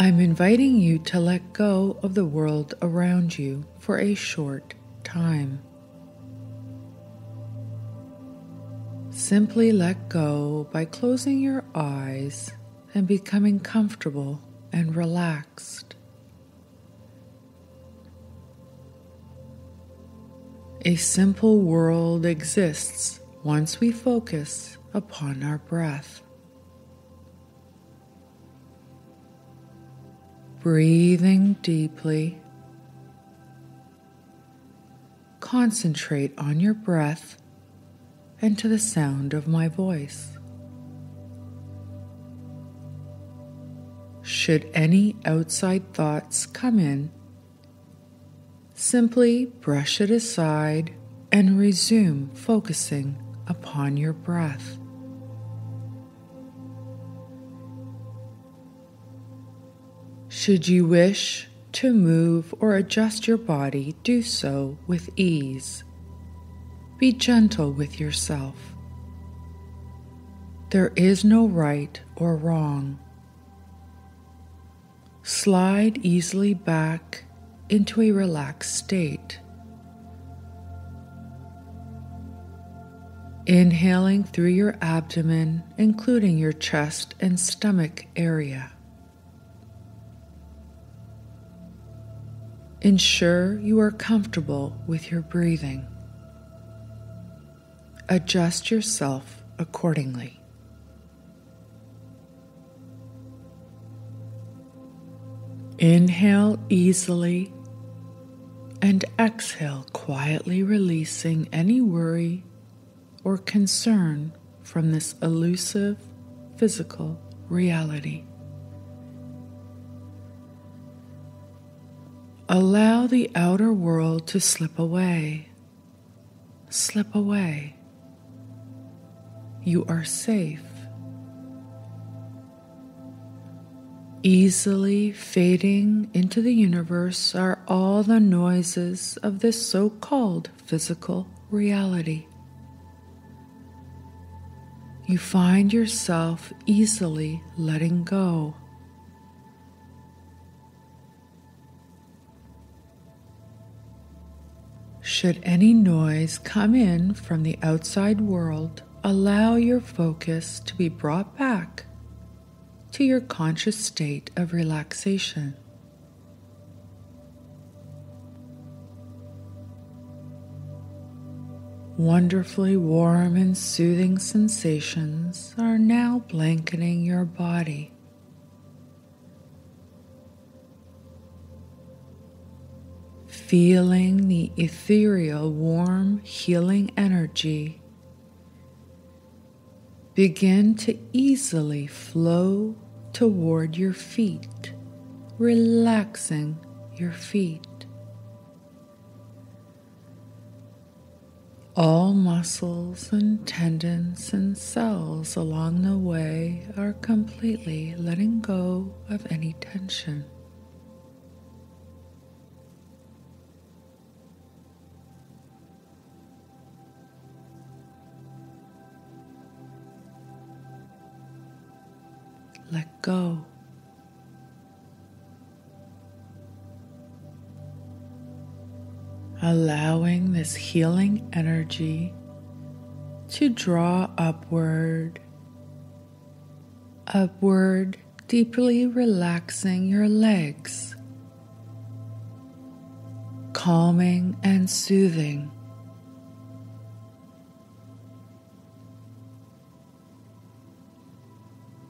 I'm inviting you to let go of the world around you for a short time. Simply let go by closing your eyes and becoming comfortable and relaxed. A simple world exists once we focus upon our breath. Breathing deeply, concentrate on your breath and to the sound of my voice. Should any outside thoughts come in, simply brush it aside and resume focusing upon your breath. Should you wish to move or adjust your body, do so with ease. Be gentle with yourself. There is no right or wrong. Slide easily back into a relaxed state. Inhaling through your abdomen, including your chest and stomach area. Ensure you are comfortable with your breathing. Adjust yourself accordingly. Inhale easily and exhale quietly, releasing any worry or concern from this elusive physical reality. Allow the outer world to slip away. Slip away. You are safe. Easily fading into the universe are all the noises of this so called physical reality. You find yourself easily letting go. Should any noise come in from the outside world, allow your focus to be brought back to your conscious state of relaxation. Wonderfully warm and soothing sensations are now blanketing your body. Feeling the ethereal, warm, healing energy begin to easily flow toward your feet, relaxing your feet. All muscles and tendons and cells along the way are completely letting go of any tension. Let go. Allowing this healing energy to draw upward, upward, deeply relaxing your legs, calming and soothing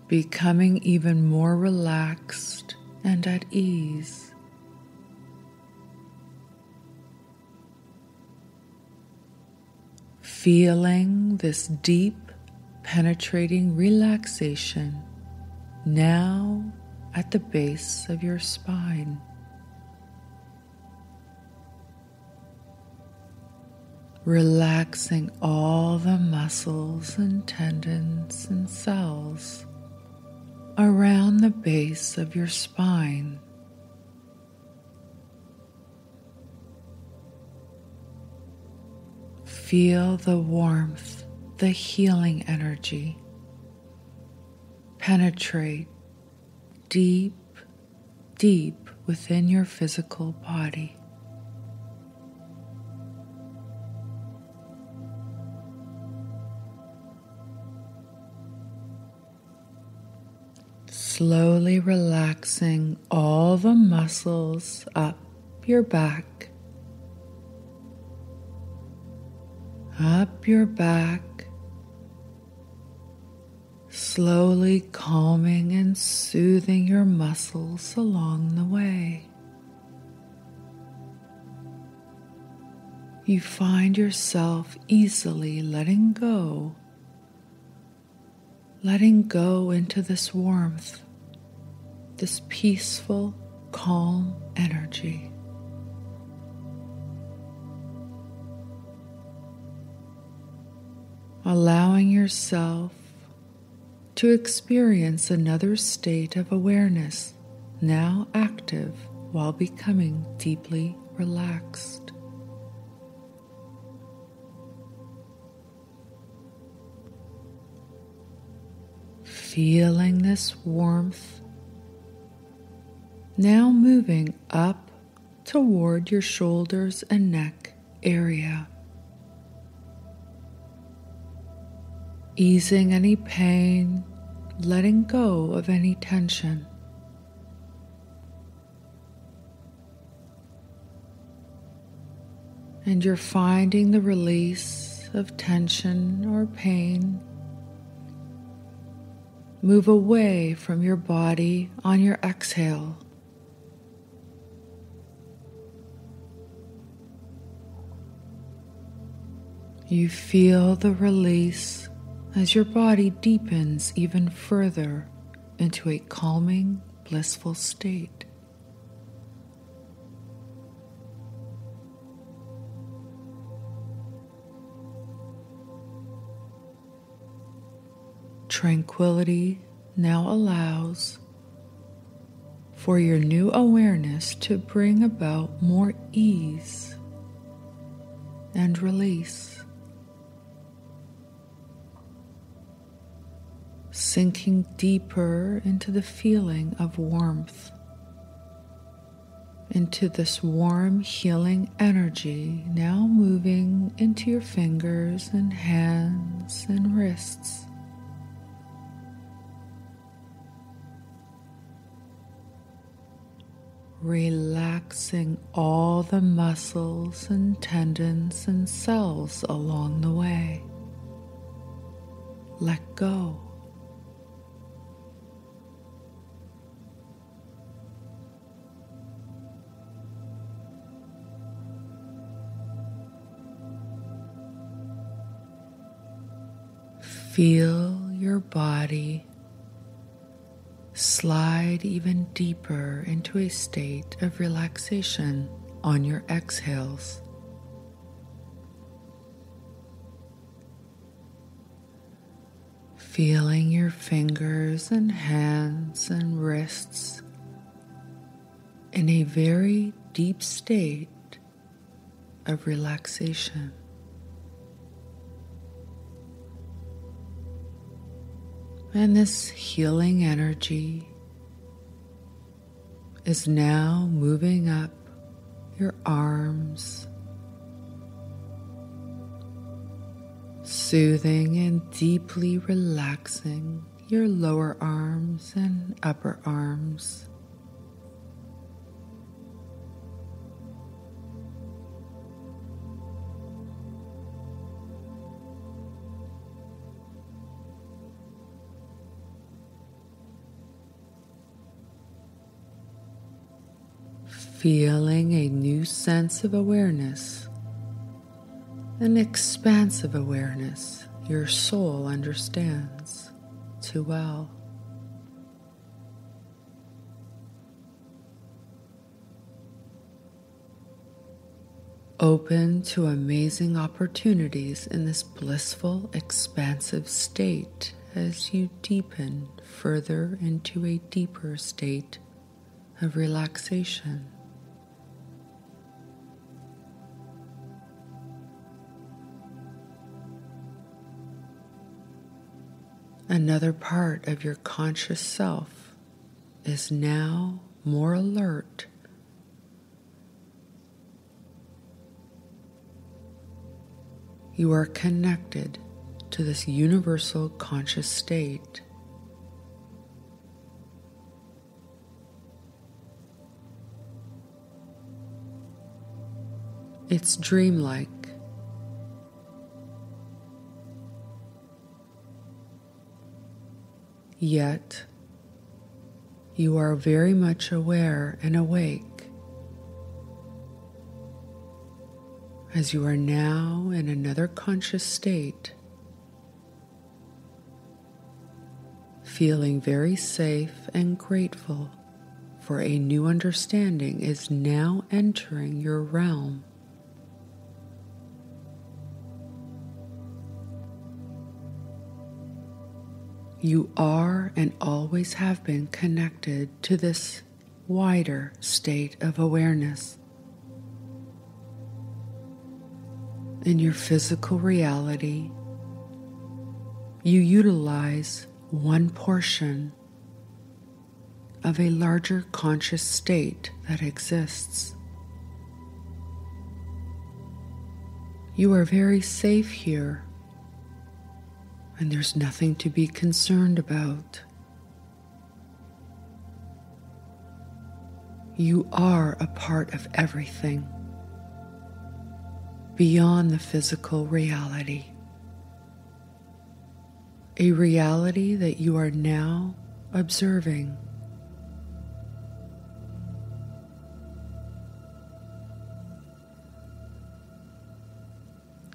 becoming even more relaxed and at ease. Feeling this deep, penetrating relaxation now at the base of your spine. Relaxing all the muscles and tendons and cells around the base of your spine. Feel the warmth, the healing energy penetrate deep deep within your physical body. Slowly relaxing all the muscles up your back, up your back. Slowly calming and soothing your muscles along the way. You find yourself easily letting go, letting go into this warmth, this peaceful, calm energy. Allowing yourself to experience another state of awareness, now active while becoming deeply relaxed. Feeling this warmth, now moving up toward your shoulders and neck area. easing any pain, letting go of any tension. And you're finding the release of tension or pain. Move away from your body on your exhale. You feel the release as your body deepens even further into a calming, blissful state. Tranquility now allows for your new awareness to bring about more ease and release. Sinking deeper into the feeling of warmth, into this warm, healing energy now moving into your fingers and hands and wrists. Relaxing all the muscles and tendons and cells along the way. Let go. Feel your body slide even deeper into a state of relaxation on your exhales. Feeling your fingers and hands and wrists in a very deep state of relaxation. And this healing energy is now moving up your arms, soothing and deeply relaxing your lower arms and upper arms. Feeling a new sense of awareness, an expansive awareness your soul understands too well. Open to amazing opportunities in this blissful, expansive state as you deepen further into a deeper state of relaxation. Another part of your conscious self is now more alert. You are connected to this universal conscious state. It's dreamlike. Yet, you are very much aware and awake as you are now in another conscious state, feeling very safe and grateful for a new understanding is now entering your realm. You are and always have been connected to this wider state of awareness. In your physical reality, you utilize one portion of a larger conscious state that exists. You are very safe here and there's nothing to be concerned about. You are a part of everything beyond the physical reality. A reality that you are now observing.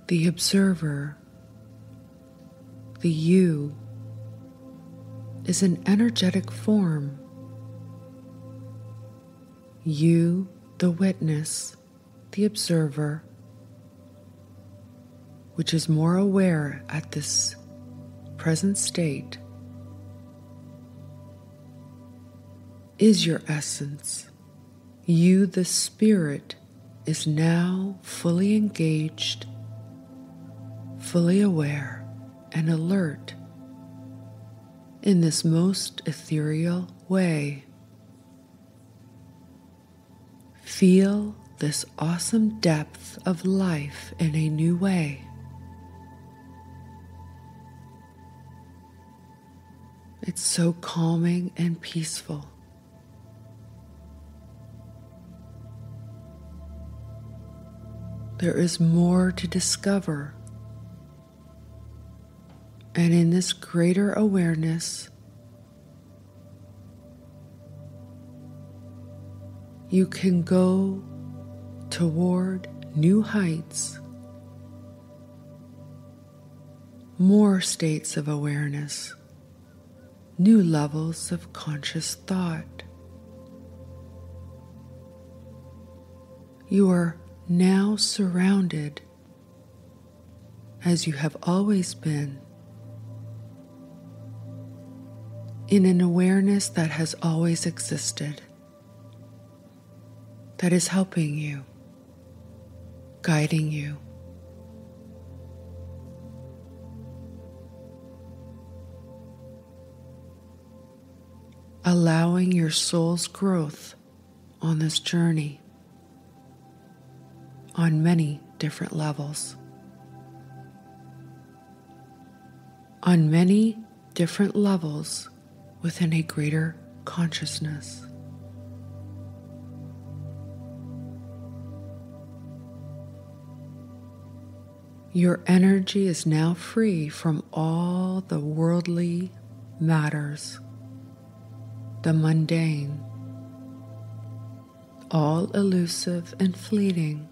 The observer the you is an energetic form. You, the witness, the observer, which is more aware at this present state, is your essence. You, the spirit, is now fully engaged, fully aware and alert in this most ethereal way. Feel this awesome depth of life in a new way. It's so calming and peaceful. There is more to discover and in this greater awareness, you can go toward new heights, more states of awareness, new levels of conscious thought. You are now surrounded as you have always been in an awareness that has always existed, that is helping you, guiding you. Allowing your soul's growth on this journey on many different levels. On many different levels, within a greater consciousness. Your energy is now free from all the worldly matters, the mundane, all elusive and fleeting.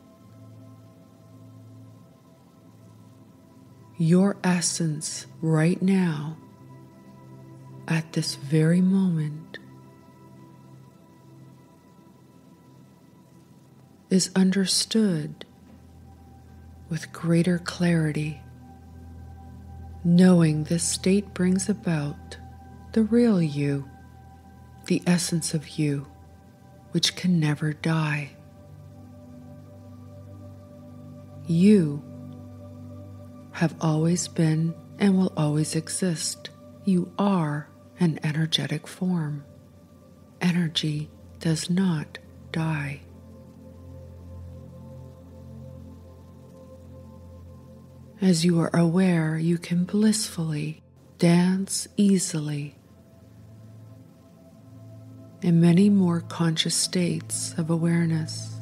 Your essence right now at this very moment is understood with greater clarity, knowing this state brings about the real you, the essence of you, which can never die. You have always been and will always exist. You are an energetic form. Energy does not die. As you are aware, you can blissfully dance easily in many more conscious states of awareness.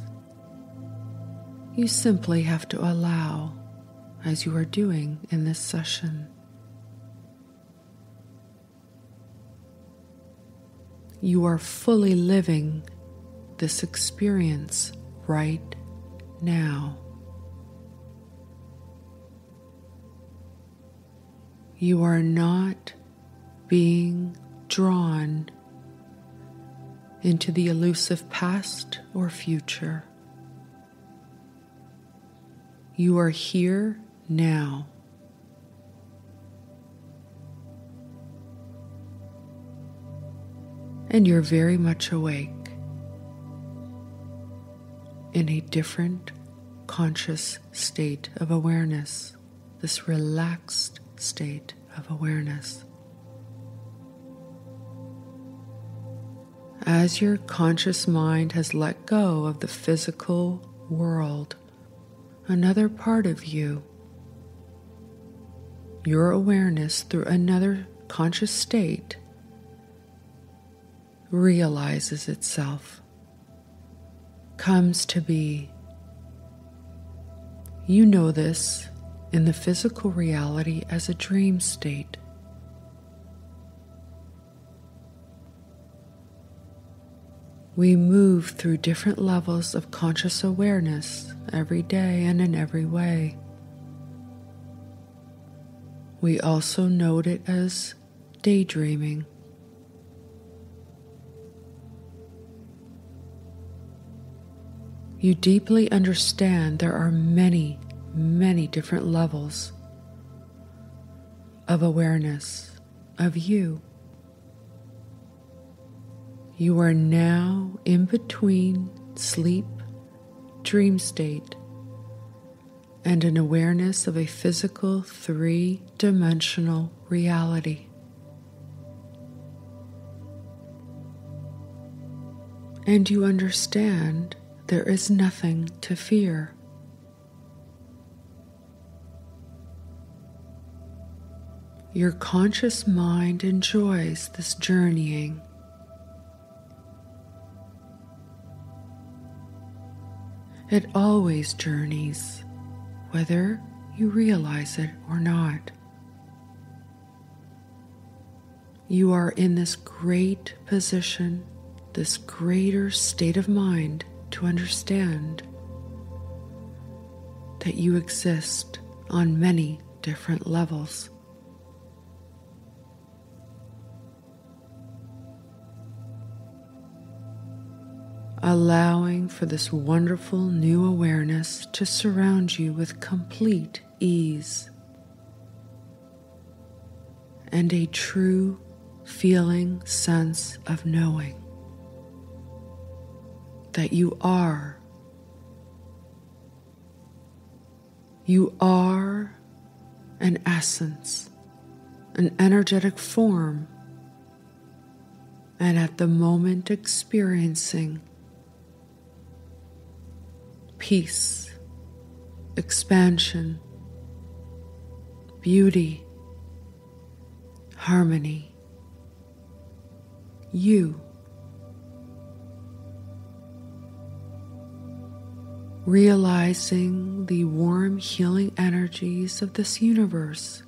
You simply have to allow, as you are doing in this session. You are fully living this experience right now. You are not being drawn into the elusive past or future. You are here now. And you're very much awake in a different conscious state of awareness, this relaxed state of awareness. As your conscious mind has let go of the physical world, another part of you, your awareness through another conscious state realizes itself, comes to be. You know this in the physical reality as a dream state. We move through different levels of conscious awareness every day and in every way. We also note it as daydreaming. You deeply understand there are many, many different levels of awareness of you. You are now in between sleep, dream state, and an awareness of a physical three dimensional reality. And you understand there is nothing to fear. Your conscious mind enjoys this journeying It always journeys, whether you realize it or not. You are in this great position, this greater state of mind to understand that you exist on many different levels. allowing for this wonderful new awareness to surround you with complete ease and a true feeling sense of knowing that you are. You are an essence, an energetic form, and at the moment experiencing peace, expansion, beauty, harmony. You. Realizing the warm healing energies of this universe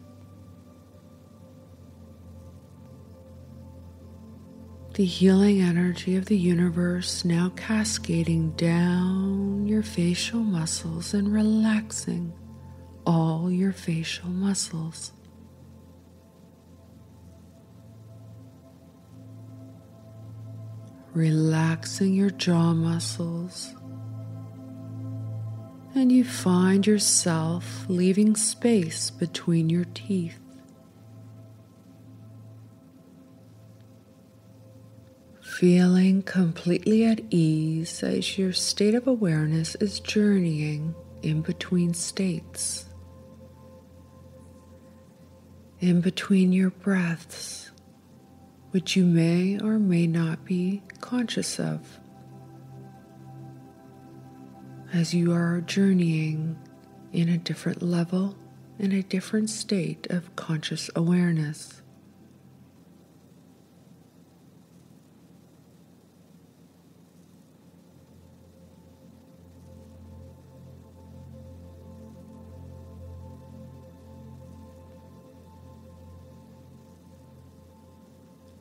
the healing energy of the universe now cascading down your facial muscles and relaxing all your facial muscles. Relaxing your jaw muscles, and you find yourself leaving space between your teeth. feeling completely at ease as your state of awareness is journeying in between states, in between your breaths, which you may or may not be conscious of. As you are journeying in a different level, in a different state of conscious awareness.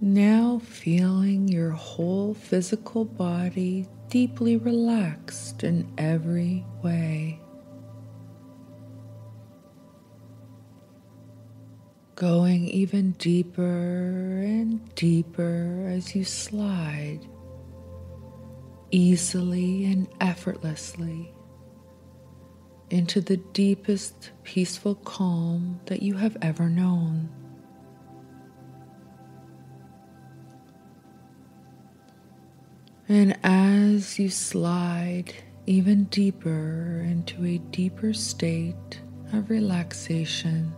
Now feeling your whole physical body deeply relaxed in every way. Going even deeper and deeper as you slide easily and effortlessly into the deepest peaceful calm that you have ever known. And as you slide even deeper into a deeper state of relaxation,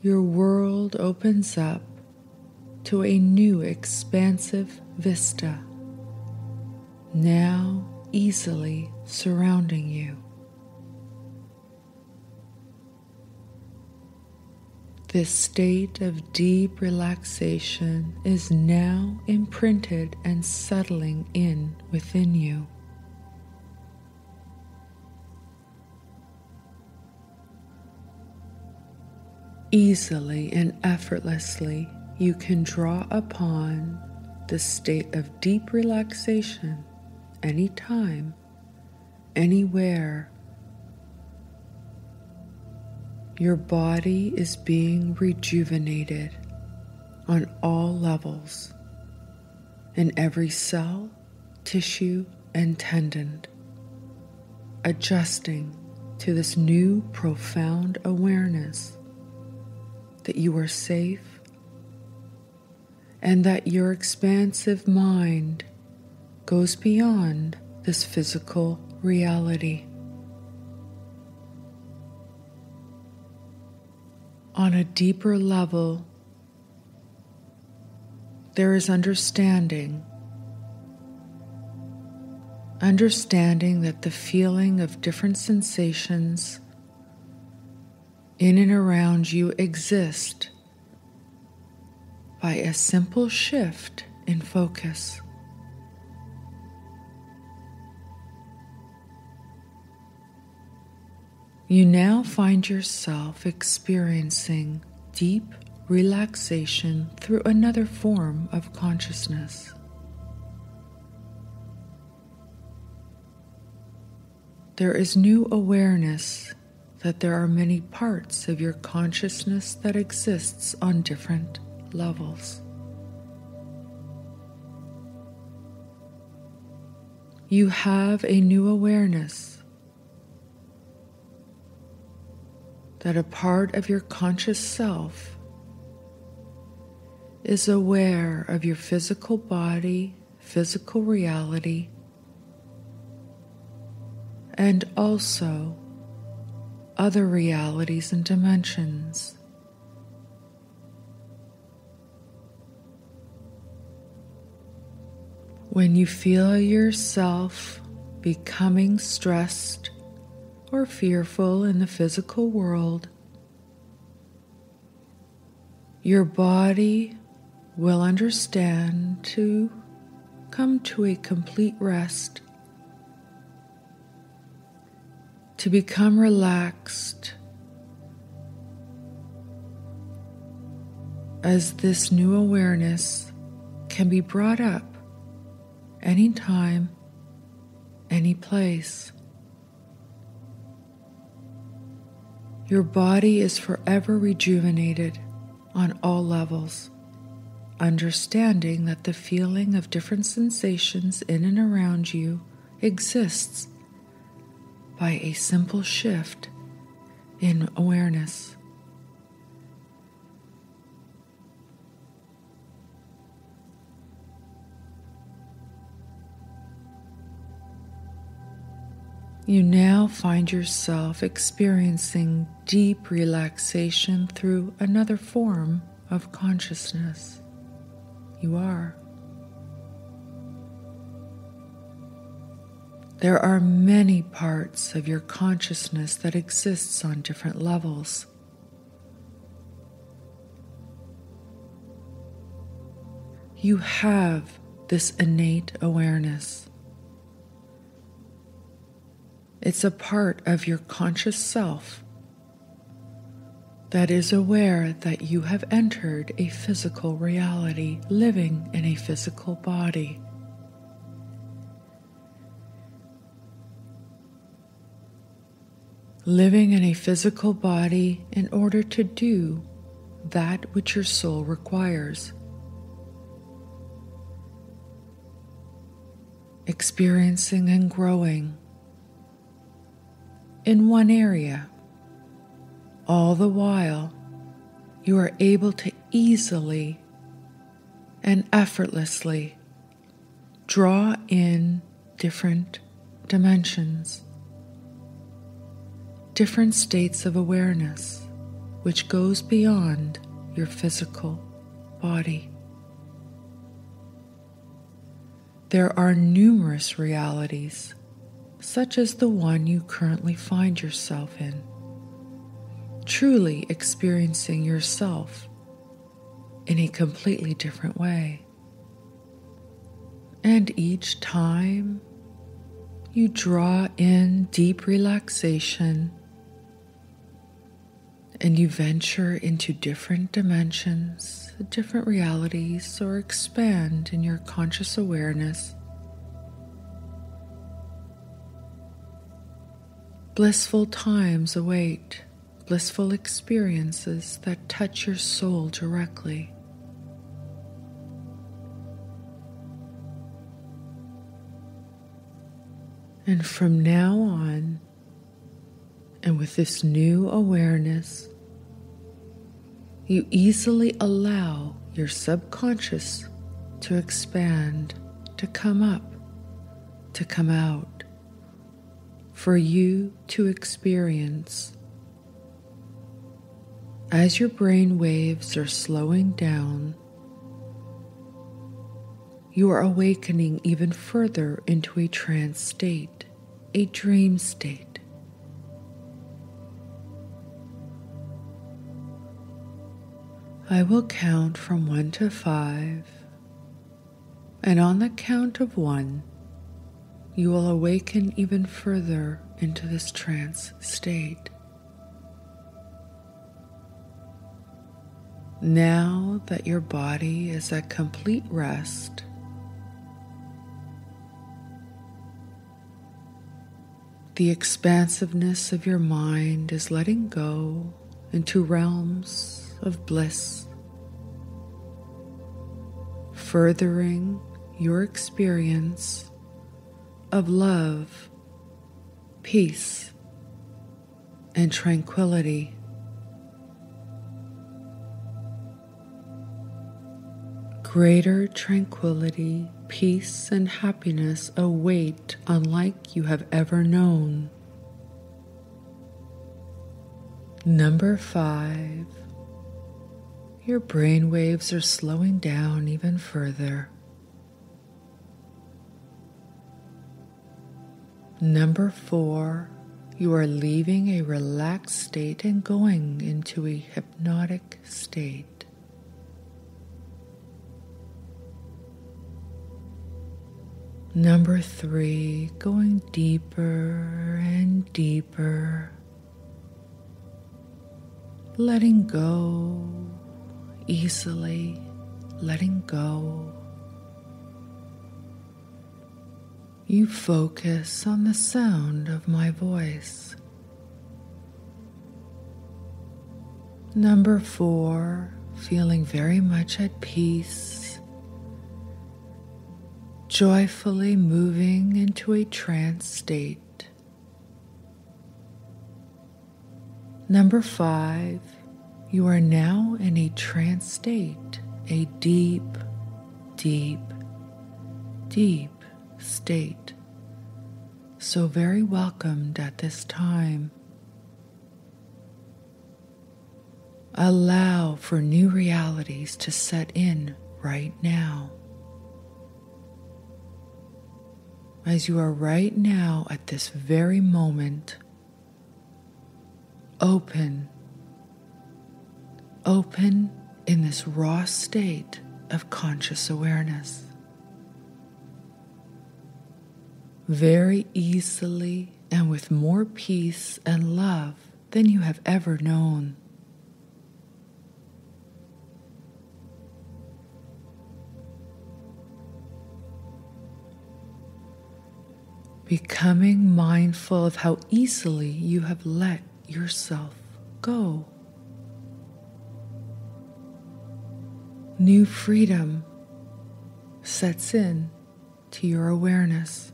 your world opens up to a new expansive vista, now easily surrounding you. This state of deep relaxation is now imprinted and settling in within you. Easily and effortlessly, you can draw upon the state of deep relaxation anytime, anywhere your body is being rejuvenated on all levels, in every cell, tissue, and tendon, adjusting to this new profound awareness that you are safe and that your expansive mind goes beyond this physical reality. On a deeper level, there is understanding. Understanding that the feeling of different sensations in and around you exist by a simple shift in focus. You now find yourself experiencing deep relaxation through another form of consciousness. There is new awareness that there are many parts of your consciousness that exists on different levels. You have a new awareness that a part of your conscious self is aware of your physical body, physical reality, and also other realities and dimensions. When you feel yourself becoming stressed or fearful in the physical world, your body will understand to come to a complete rest, to become relaxed as this new awareness can be brought up anytime, any place. Your body is forever rejuvenated on all levels, understanding that the feeling of different sensations in and around you exists by a simple shift in awareness. You now find yourself experiencing deep relaxation through another form of consciousness. You are. There are many parts of your consciousness that exists on different levels. You have this innate awareness. It's a part of your conscious self that is aware that you have entered a physical reality, living in a physical body. living in a physical body in order to do that which your soul requires. Experiencing and growing in one area. All the while, you are able to easily and effortlessly draw in different dimensions different states of awareness which goes beyond your physical body. There are numerous realities, such as the one you currently find yourself in, truly experiencing yourself in a completely different way. And each time you draw in deep relaxation and you venture into different dimensions, different realities, or expand in your conscious awareness. Blissful times await, blissful experiences that touch your soul directly. And from now on, and with this new awareness, you easily allow your subconscious to expand, to come up, to come out, for you to experience. As your brain waves are slowing down, you are awakening even further into a trance state, a dream state. I will count from one to five, and on the count of one, you will awaken even further into this trance state. Now that your body is at complete rest, the expansiveness of your mind is letting go into realms of bliss, furthering your experience of love, peace, and tranquility. Greater tranquility, peace, and happiness await unlike you have ever known. Number five, your brain waves are slowing down even further. Number four, you are leaving a relaxed state and going into a hypnotic state. Number three, going deeper and deeper, letting go easily letting go. You focus on the sound of my voice. Number four, feeling very much at peace, joyfully moving into a trance state. Number five, you are now in a trance state, a deep, deep, deep state. So very welcomed at this time. Allow for new realities to set in right now. as you are right now at this very moment, open, open in this raw state of conscious awareness. Very easily and with more peace and love than you have ever known. becoming mindful of how easily you have let yourself go. New freedom sets in to your awareness.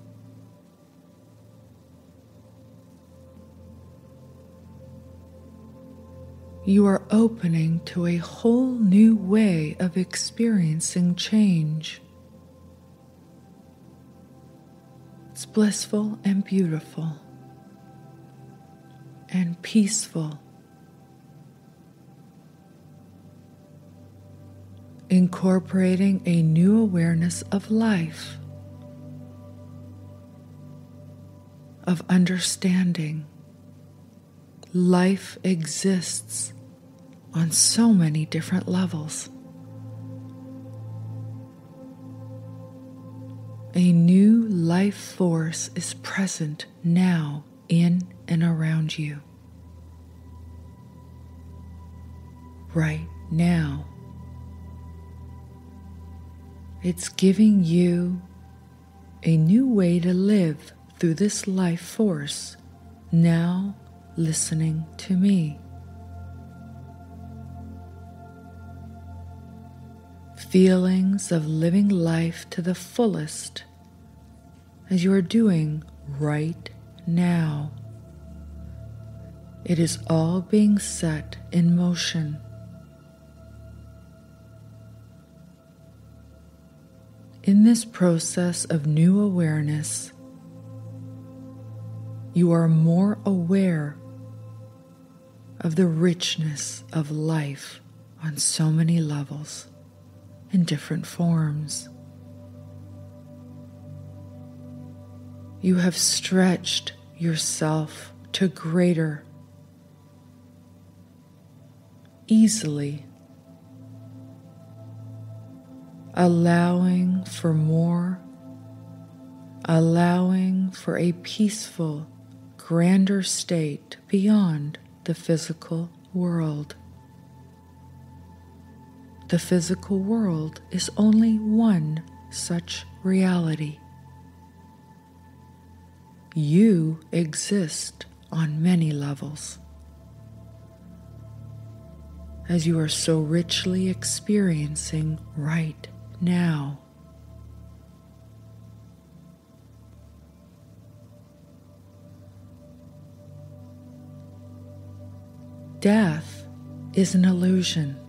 You are opening to a whole new way of experiencing change. It's blissful and beautiful and peaceful. Incorporating a new awareness of life, of understanding. Life exists on so many different levels. A new life force is present now in and around you. Right now. It's giving you a new way to live through this life force, now listening to me. Feelings of living life to the fullest as you are doing right now. It is all being set in motion. In this process of new awareness, you are more aware of the richness of life on so many levels in different forms. You have stretched yourself to greater, easily, allowing for more, allowing for a peaceful, grander state beyond the physical world. The physical world is only one such reality. You exist on many levels. As you are so richly experiencing right now. Death is an illusion.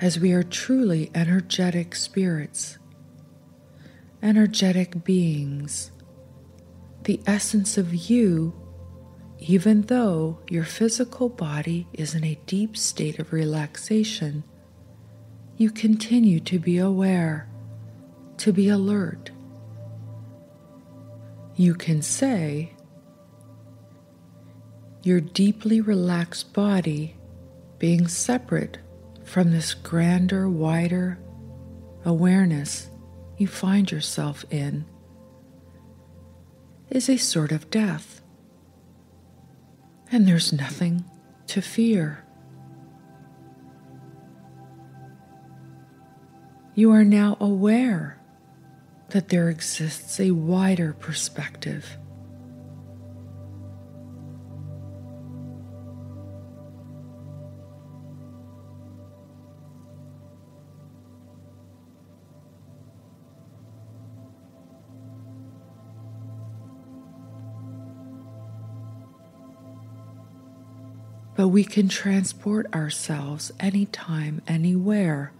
As we are truly energetic spirits energetic beings, the essence of you, even though your physical body is in a deep state of relaxation, you continue to be aware, to be alert. You can say, your deeply relaxed body being separate from this grander, wider awareness you find yourself in is a sort of death. And there's nothing to fear. You are now aware that there exists a wider perspective but we can transport ourselves anytime, anywhere.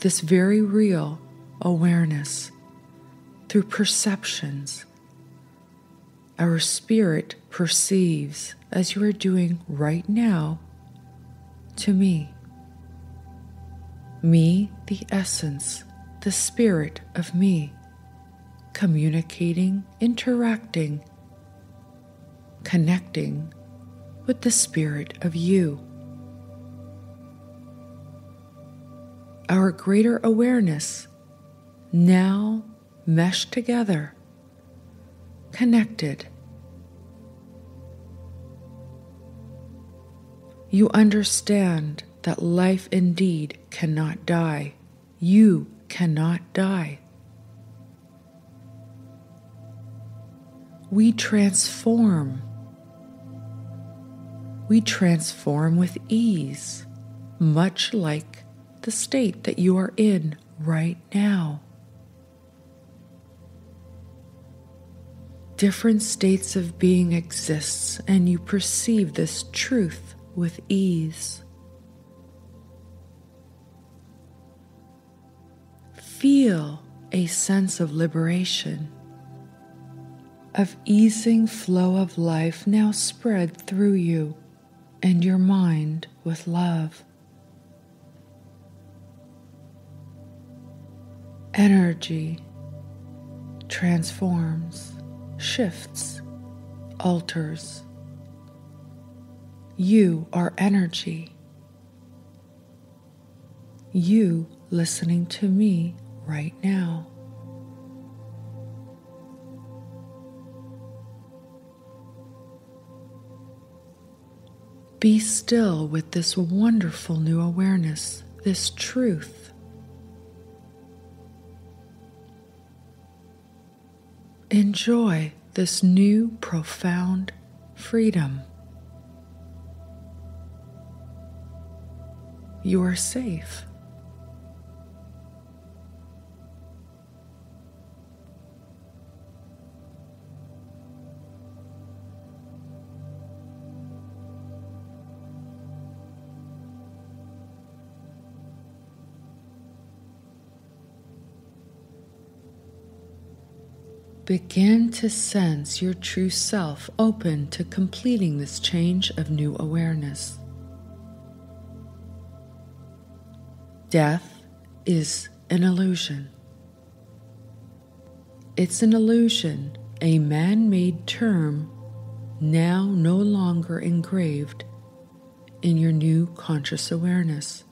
This very real awareness through perceptions. Our spirit perceives as you are doing right now to me. Me, the essence the spirit of me, communicating, interacting, connecting with the spirit of you. Our greater awareness now meshed together, connected. You understand that life indeed cannot die. You cannot die. We transform. We transform with ease, much like the state that you are in right now. Different states of being exists and you perceive this truth with ease. feel a sense of liberation, of easing flow of life now spread through you and your mind with love. Energy transforms, shifts, alters. You are energy. You listening to me right now. Be still with this wonderful new awareness, this truth. Enjoy this new profound freedom. You are safe. Begin to sense your true self open to completing this change of new awareness. Death is an illusion. It's an illusion, a man made term now no longer engraved in your new conscious awareness.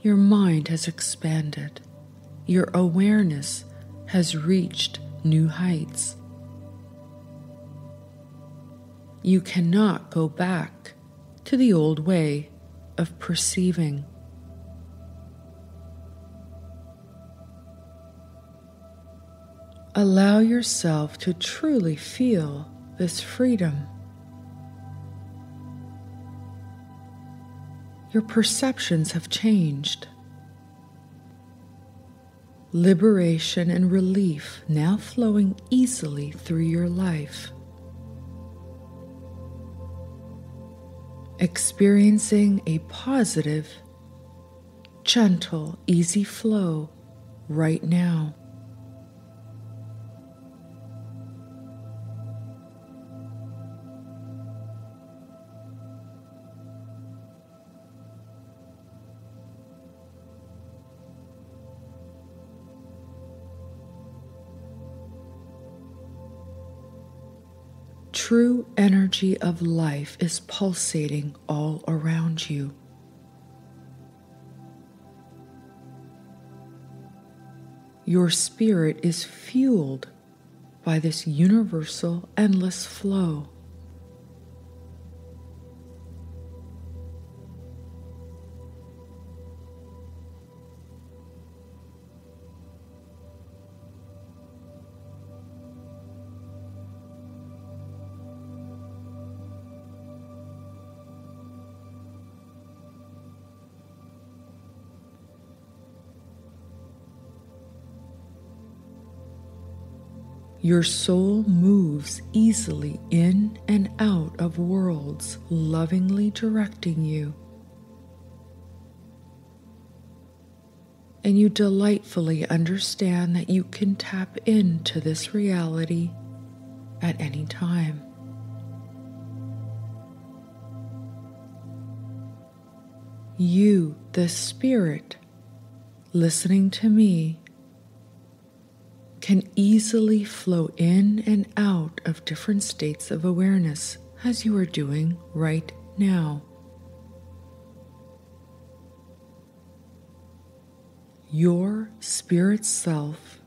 Your mind has expanded, your awareness has reached new heights. You cannot go back to the old way of perceiving. Allow yourself to truly feel this freedom. Your perceptions have changed liberation and relief now flowing easily through your life. Experiencing a positive, gentle, easy flow right now. True energy of life is pulsating all around you. Your spirit is fueled by this universal endless flow. Your soul moves easily in and out of worlds, lovingly directing you. And you delightfully understand that you can tap into this reality at any time. You, the Spirit, listening to me can easily flow in and out of different states of awareness as you are doing right now. Your spirit self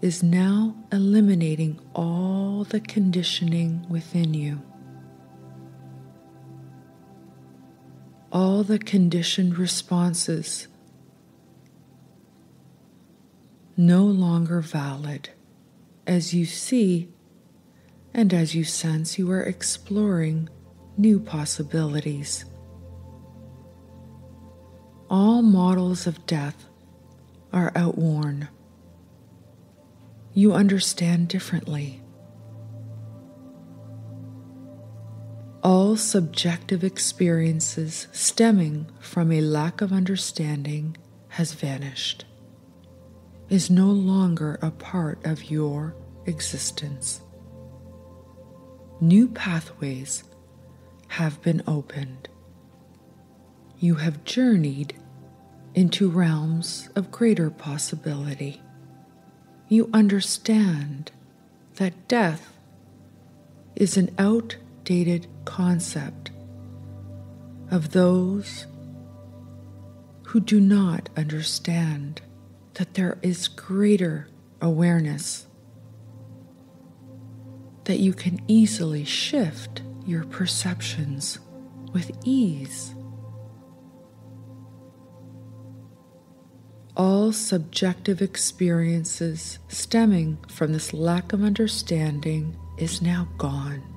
is now eliminating all the conditioning within you. All the conditioned responses no longer valid as you see and as you sense you are exploring new possibilities. All models of death are outworn. You understand differently. All subjective experiences stemming from a lack of understanding has vanished is no longer a part of your existence. New pathways have been opened. You have journeyed into realms of greater possibility. You understand that death is an outdated concept of those who do not understand that there is greater awareness, that you can easily shift your perceptions with ease. All subjective experiences stemming from this lack of understanding is now gone.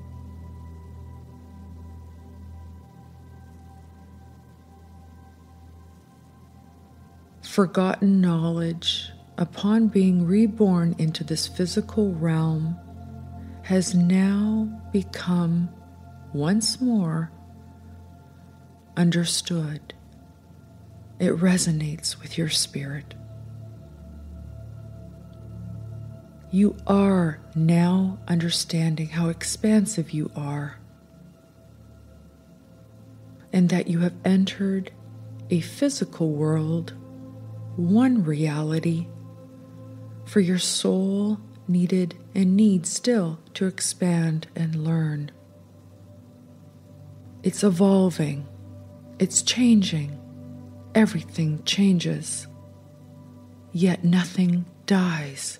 Forgotten knowledge, upon being reborn into this physical realm, has now become once more understood. It resonates with your spirit. You are now understanding how expansive you are, and that you have entered a physical world one reality, for your soul needed and needs still to expand and learn. It's evolving, it's changing, everything changes, yet nothing dies.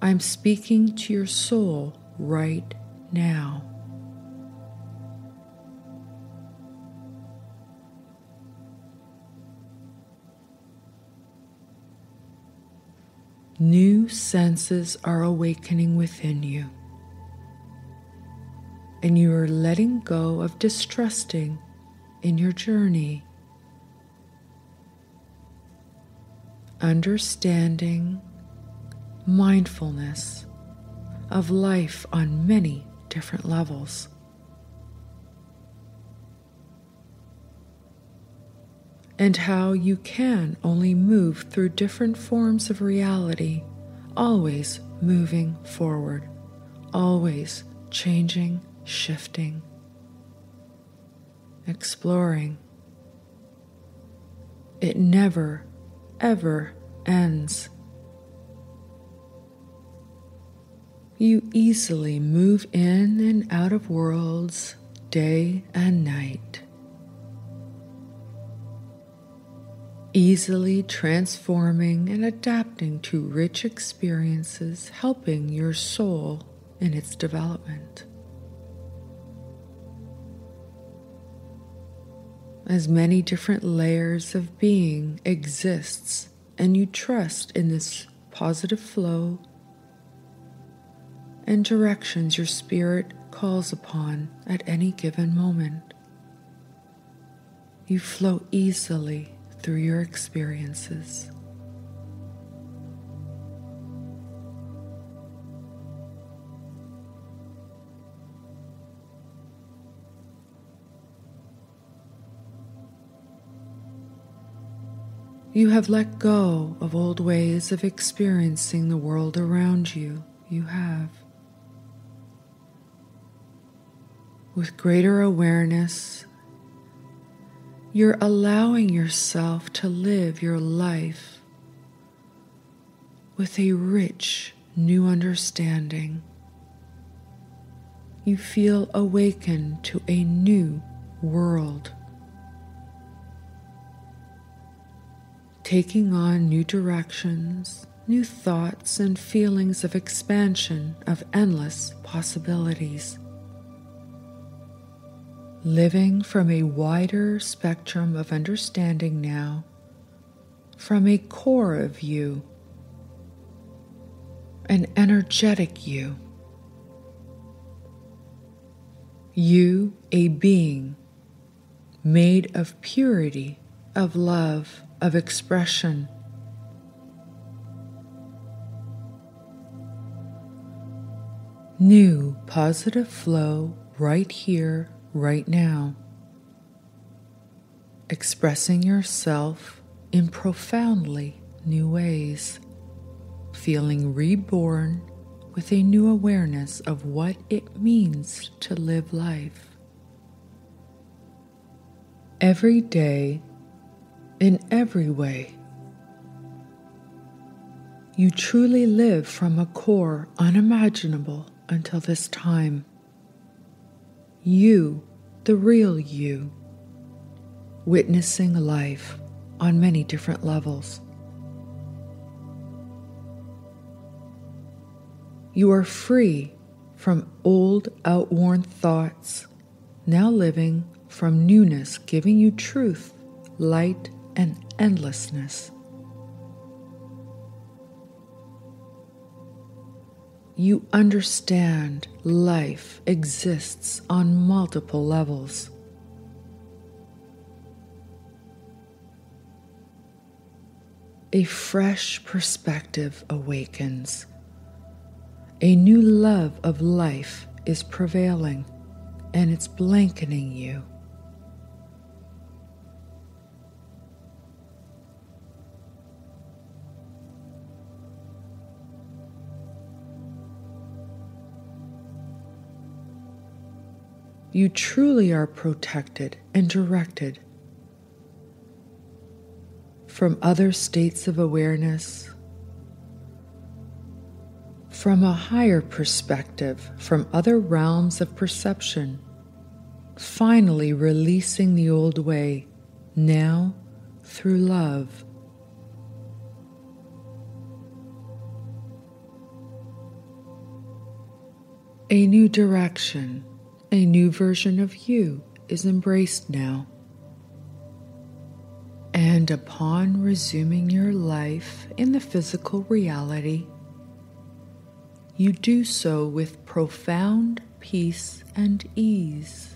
I'm speaking to your soul right now. New senses are awakening within you, and you are letting go of distrusting in your journey. Understanding mindfulness of life on many different levels. And how you can only move through different forms of reality, always moving forward, always changing, shifting, exploring. It never, ever ends. You easily move in and out of worlds day and night. Easily transforming and adapting to rich experiences, helping your soul in its development. As many different layers of being exists and you trust in this positive flow and directions your spirit calls upon at any given moment. You flow easily through your experiences. You have let go of old ways of experiencing the world around you. You have. With greater awareness You're allowing yourself to live your life with a rich new understanding. You feel awakened to a new world. Taking on new directions, new thoughts, and feelings of expansion of endless possibilities. Living from a wider spectrum of understanding now, from a core of you, an energetic you. You, a being made of purity, of love, of expression. New positive flow right here, right now. Expressing yourself in profoundly new ways. Feeling reborn with a new awareness of what it means to live life. Every day in every way. You truly live from a core unimaginable until this time. You, the real you, witnessing life on many different levels. You are free from old, outworn thoughts, now living from newness, giving you truth, light, and endlessness. You understand life exists on multiple levels. A fresh perspective awakens. A new love of life is prevailing, and it's blanketing you. You truly are protected and directed from other states of awareness, from a higher perspective, from other realms of perception, finally releasing the old way, now through love. A new direction a new version of you is embraced now. And upon resuming your life in the physical reality, you do so with profound peace and ease.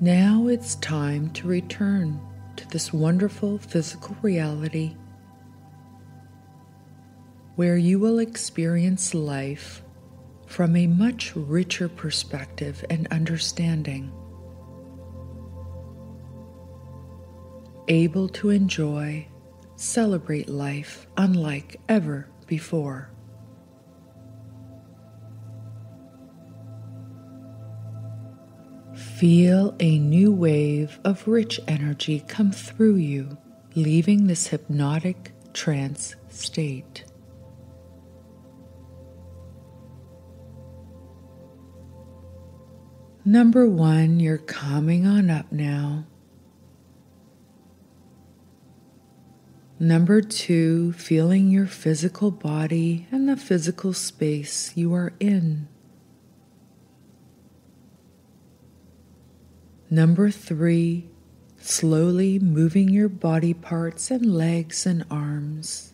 Now it's time to return to this wonderful physical reality where you will experience life from a much richer perspective and understanding. Able to enjoy, celebrate life unlike ever before. Feel a new wave of rich energy come through you, leaving this hypnotic trance state. Number one, you're coming on up now. Number two, feeling your physical body and the physical space you are in. Number three, slowly moving your body parts and legs and arms.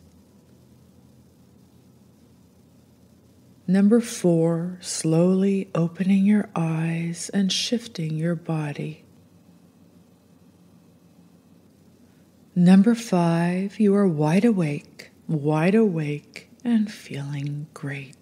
Number four, slowly opening your eyes and shifting your body. Number five, you are wide awake, wide awake, and feeling great.